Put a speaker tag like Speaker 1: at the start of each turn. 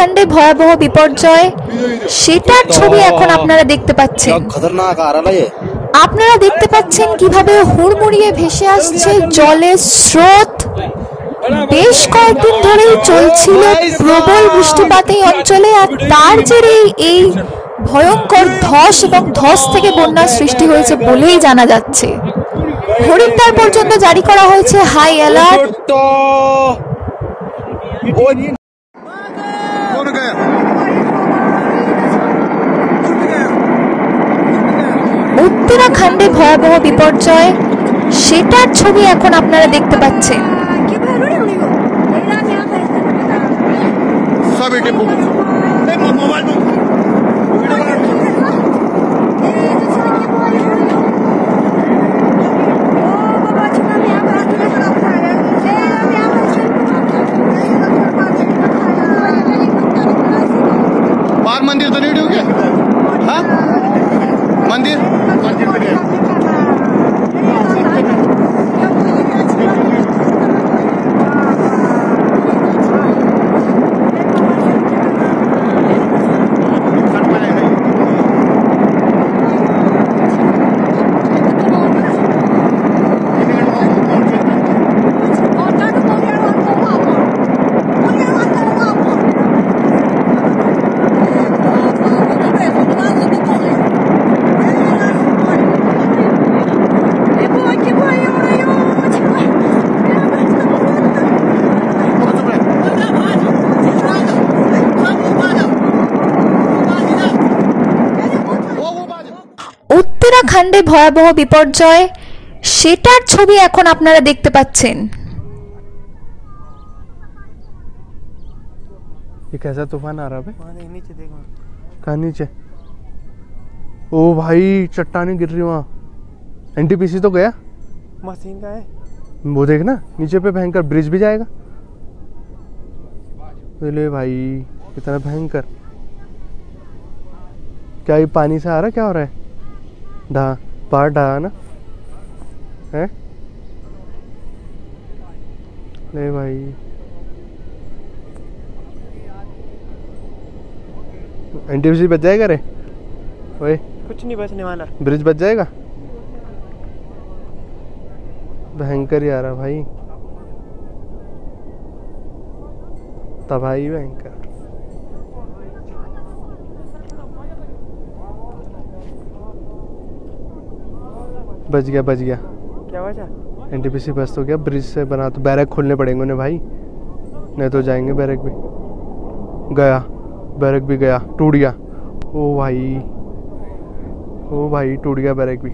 Speaker 1: ঝাড়খণ্ডে ভয়াবহ বিপর্যয়, সেটার ছবি এখন আপনারা দেখতে পাচ্ছেন। আপনারা দেখতে পাচ্ছেন কীভাবে হুড়মুড়িয়ে ভেসে আসছে জলের স্রোত। বেশ কয়েকদিন ধরেই চলছিল প্রবল বৃষ্টিপাত এই অঞ্চলে, আর তার জেরে এই ভয়ঙ্কর ধস এবং ধস থেকে বন্যার সৃষ্টি হয়েছে বলেই জানা যাচ্ছে। হরিদ্বার পর্যন্ত জারি করা হয়েছে, হাই অ্যালার্ট। উত্তরাখণ্ডে ভয়াবহ বিপর্যয় সেটার ছবি এখন আপনারা দেখতে পাচ্ছেন
Speaker 2: सब बेटे मोबाइल बाहर मंदिर तो नहीं डूब गया हाँ मंदिर? मंदिर में गया
Speaker 1: উত্তরাখণ্ডে ভয়াবহ বিপর্যয় সেটার ছবি এখন আপনারা দেখতে পাচ্ছেন
Speaker 3: ये कैसा तूफान आ रहा है
Speaker 4: वहाँ देख नीचे देख वहाँ
Speaker 3: कहाँ नीचे ओ भाई चट्टाने गिर रही वहाँ एनटीपीसी तो गया
Speaker 4: मशीन का है
Speaker 3: वो देखना नीचे पे भयंकर ब्रिज भी जाएगा ले भाई कितना भयंकर क्या ये पानी से आ रहा है क्या हो रहा है ढा पहाड़ ढहा ना? है? ले भाई। एनटीपीसी बच जाएगा रे? ओए।
Speaker 4: कुछ नहीं बचने वाला।
Speaker 3: ब्रिज बच जाएगा? भयंकर ही आ रहा भाई। तबाही भयंकर। बच गया बच गया।
Speaker 4: क्या बचा
Speaker 3: सी बस तो गया ब्रिज से बना तो बैरक खोलने पड़ेंगे उन्हें भाई। नहीं तो जाएँगे बैरक भी। गया बैरक भी गया टूट गया। ओ भाई ओ भाई टूट गया बैरक भी।